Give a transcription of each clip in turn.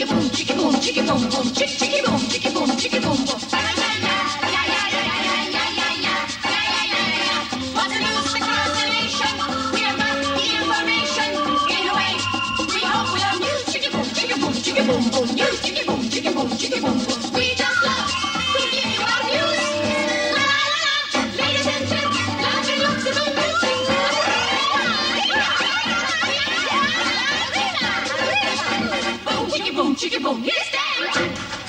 chicka boom, chicka boom, chicka boom, boom, chick, boom, chicka boom, chicka boom, boom. Boom, boom, you, chicka boom, chicka boom, chicka boom, chicka boom. We Boom, chicky boom, chicky boom. Now,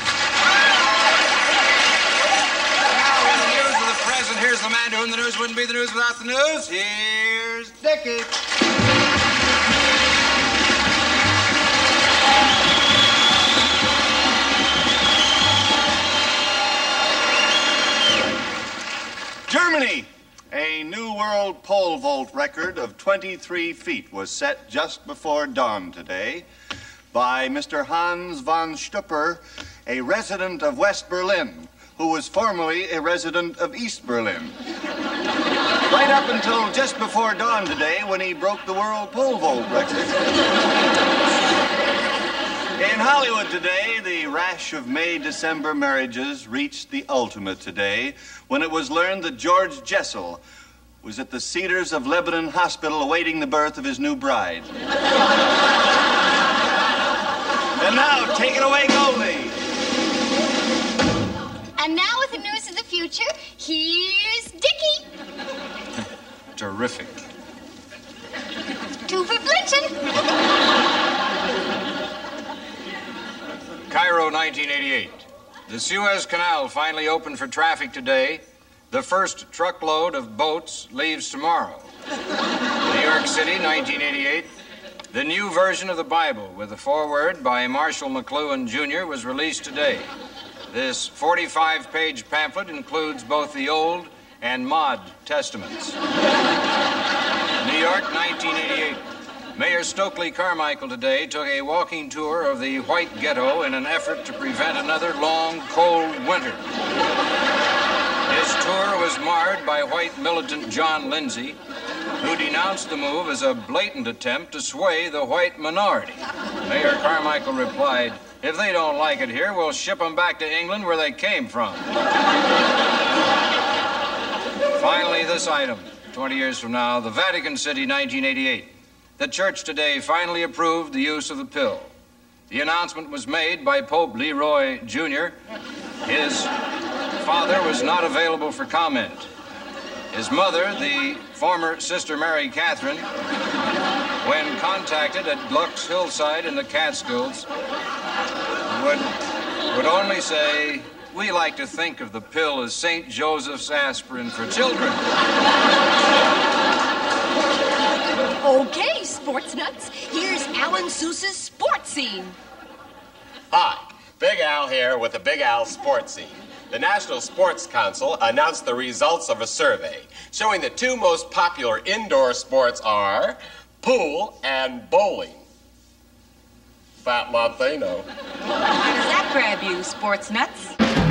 news of the present, here's the man to whom the news wouldn't be the news without the news. Here's Dickie. Germany! A new world pole vault record of 23 feet was set just before dawn today by Mr. Hans von Stupper, a resident of West Berlin, who was formerly a resident of East Berlin. right up until just before dawn today when he broke the world pole vault record. In Hollywood today, the rash of May December marriages reached the ultimate today when it was learned that George Jessel was at the Cedars of Lebanon Hospital awaiting the birth of his new bride. And now, take it away, Goldie. And now with the news of the future, here's Dickie. Terrific. Two for Blinchen. Cairo, 1988. The Suez Canal finally opened for traffic today. The first truckload of boats leaves tomorrow. New York City, 1988. The new version of the Bible with a foreword by Marshall McLuhan Jr. was released today. This 45 page pamphlet includes both the Old and Mod Testaments. New York, 1988. Mayor Stokely Carmichael today took a walking tour of the White Ghetto in an effort to prevent another long, cold winter. His tour was marred by white militant John Lindsay, who denounced the move as a blatant attempt to sway the white minority. Mayor Carmichael replied, If they don't like it here, we'll ship them back to England where they came from. Finally, this item 20 years from now, the Vatican City, 1988. The church today finally approved the use of the pill. The announcement was made by Pope Leroy Jr. His father was not available for comment. His mother, the former Sister Mary Catherine, when contacted at Gluck's Hillside in the Catskills, would, would only say, We like to think of the pill as St. Joseph's aspirin for children. Okay, sports nuts. Here's Alan Sues's sports scene. Hi, Big Al here with the Big Al Sports Scene. The National Sports Council announced the results of a survey showing the two most popular indoor sports are pool and bowling. Fat lot they know. How does that grab you, sports nuts?